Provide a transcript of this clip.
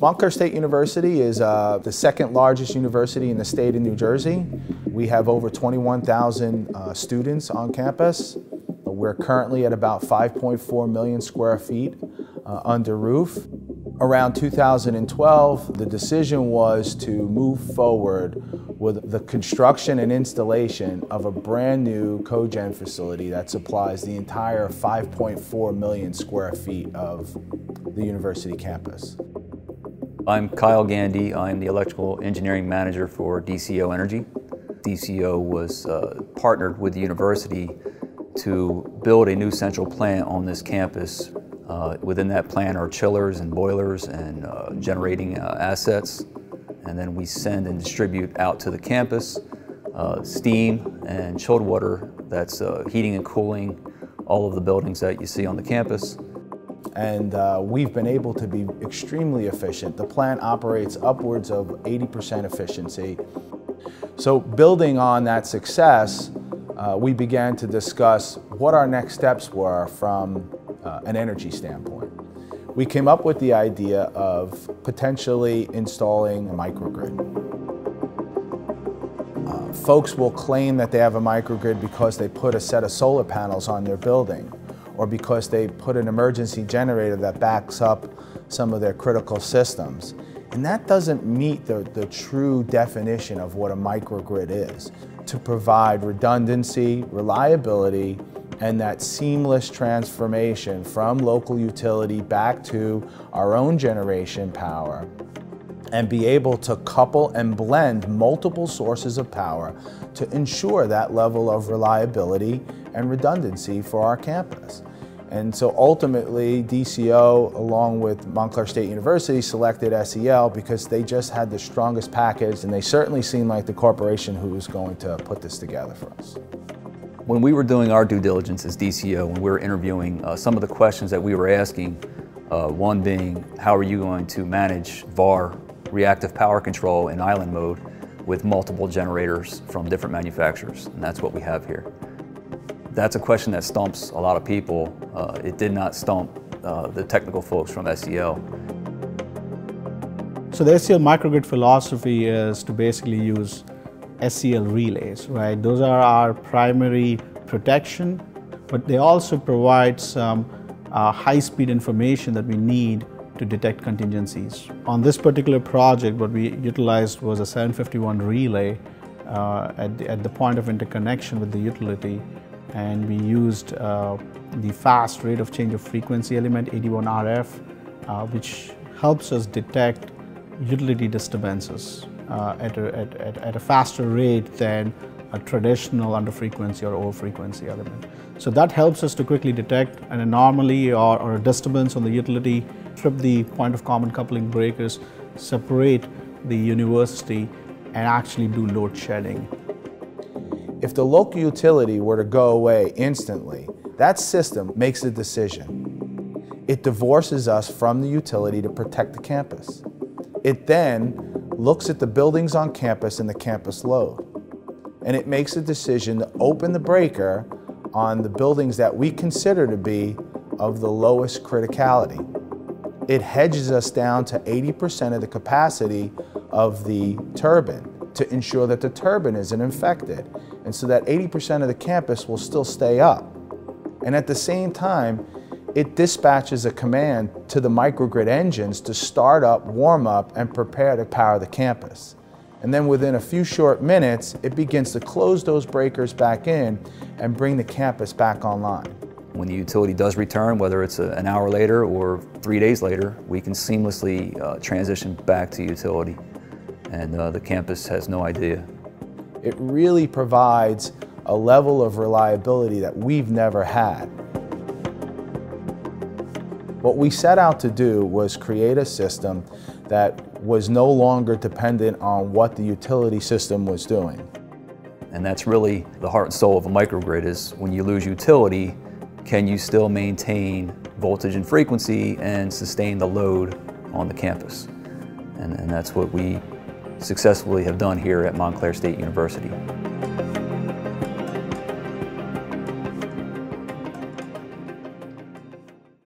Montclair State University is uh, the second largest university in the state of New Jersey. We have over 21,000 uh, students on campus. We're currently at about 5.4 million square feet uh, under roof. Around 2012, the decision was to move forward with the construction and installation of a brand new cogen facility that supplies the entire 5.4 million square feet of the university campus. I'm Kyle Gandy. I'm the electrical engineering manager for DCO Energy. DCO was uh, partnered with the university to build a new central plant on this campus. Uh, within that plant are chillers and boilers and uh, generating uh, assets. And then we send and distribute out to the campus uh, steam and chilled water that's uh, heating and cooling all of the buildings that you see on the campus and uh, we've been able to be extremely efficient. The plant operates upwards of 80% efficiency. So building on that success, uh, we began to discuss what our next steps were from uh, an energy standpoint. We came up with the idea of potentially installing a microgrid. Uh, folks will claim that they have a microgrid because they put a set of solar panels on their building or because they put an emergency generator that backs up some of their critical systems. And that doesn't meet the, the true definition of what a microgrid is. To provide redundancy, reliability, and that seamless transformation from local utility back to our own generation power and be able to couple and blend multiple sources of power to ensure that level of reliability and redundancy for our campus. And so ultimately, DCO, along with Montclair State University, selected SEL because they just had the strongest package and they certainly seemed like the corporation who was going to put this together for us. When we were doing our due diligence as DCO, when we were interviewing, uh, some of the questions that we were asking, uh, one being, how are you going to manage VAR, reactive power control in island mode, with multiple generators from different manufacturers? And that's what we have here. That's a question that stumps a lot of people. Uh, it did not stump uh, the technical folks from SEL. So the SEL microgrid philosophy is to basically use SEL relays, right? Those are our primary protection, but they also provide some uh, high-speed information that we need to detect contingencies. On this particular project, what we utilized was a 751 relay uh, at, the, at the point of interconnection with the utility and we used uh, the fast rate of change of frequency element 81RF uh, which helps us detect utility disturbances uh, at, a, at, at, at, a faster rate than a traditional under frequency or over frequency element. So that helps us to quickly detect an anomaly or, or a disturbance on the utility, trip the point of common coupling breakers, separate the university and actually do load shedding. If the local utility were to go away instantly, that system makes a decision. It divorces us from the utility to protect the campus. It then looks at the buildings on campus and the campus load. And it makes a decision to open the breaker on the buildings that we consider to be of the lowest criticality. It hedges us down to 80% of the capacity of the turbine to ensure that the turbine isn't infected and so that 80% of the campus will still stay up. And at the same time, it dispatches a command to the microgrid engines to start up, warm up, and prepare to power the campus. And then within a few short minutes, it begins to close those breakers back in and bring the campus back online. When the utility does return, whether it's a, an hour later or three days later, we can seamlessly uh, transition back to utility and uh, the campus has no idea. It really provides a level of reliability that we've never had. What we set out to do was create a system that was no longer dependent on what the utility system was doing. And that's really the heart and soul of a microgrid is when you lose utility, can you still maintain voltage and frequency and sustain the load on the campus? And, and that's what we successfully have done here at Montclair State University.